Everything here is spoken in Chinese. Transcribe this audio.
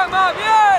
看大片